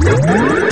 Música